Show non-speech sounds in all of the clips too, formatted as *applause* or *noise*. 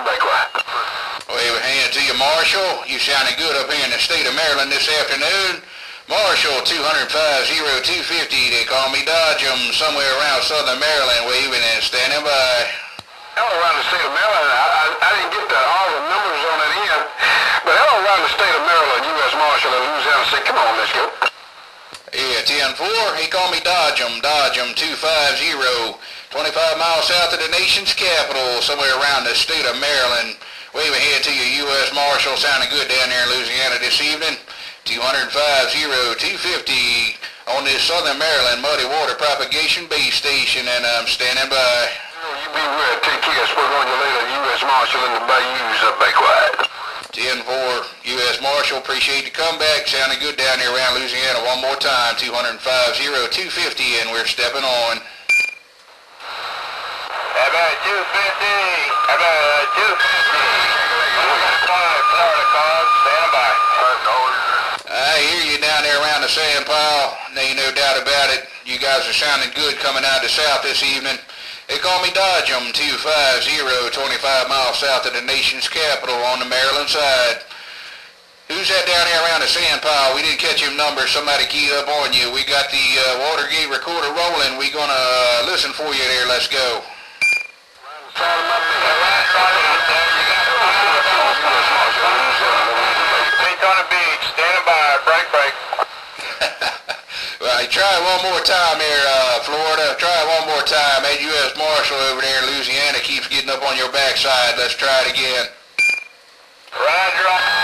Wave a hand to you, Marshall. You sounding good up here in the state of Maryland this afternoon. Marshall, 205-0250. They call me Dodge 'em somewhere around southern Maryland, waving and standing by. Hello around the state of Maryland. I, I, I didn't get the, all the numbers on that end. But hello around the state of Maryland, U.S. Marshal in Louisiana State. Come on, let's go. Yeah, 10-4. He called me Dodge 'em, Dodge 'em, 250. 25 miles south of the nation's capital, somewhere around the state of Maryland. Wave ahead to you, U.S. Marshal. Sounding good down there in Louisiana this evening. 205-0250 on this Southern Maryland Muddy Water Propagation Base Station, and I'm standing by. You be. Take care. Spoke on you later. U.S. Marshal in the Bayous. Quiet. 10-4, U.S. Marshal. Appreciate the comeback. Sounding good down there around Louisiana. One more time, 205-0250, and we're stepping on. About 250? About 250? Florida call. Standing by. I hear you down there around the sand pile. There ain't no doubt about it. You guys are sounding good coming out of the south this evening. They call me Dodge 'em, 250, 25 miles south of the nation's capital on the Maryland side. Who's that down there around the sand pile? We didn't catch him number. Somebody keyed up on you. We got the uh, Watergate recorder rolling. We gonna uh, listen for you there. Let's go. *laughs* Well, try it one more time here, uh, Florida. Try it one more time. That U.S. Marshal over there in Louisiana keeps getting up on your backside. Let's try it again. Roger.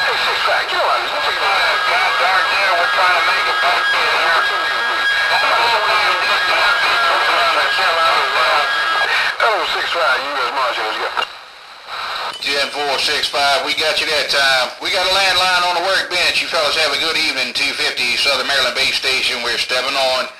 U.S. Marshal, let's go. 10465, we got you that time. We got a landline on the workbench. You fellas have a good evening. 250 Southern Maryland Base Station. We're stepping on.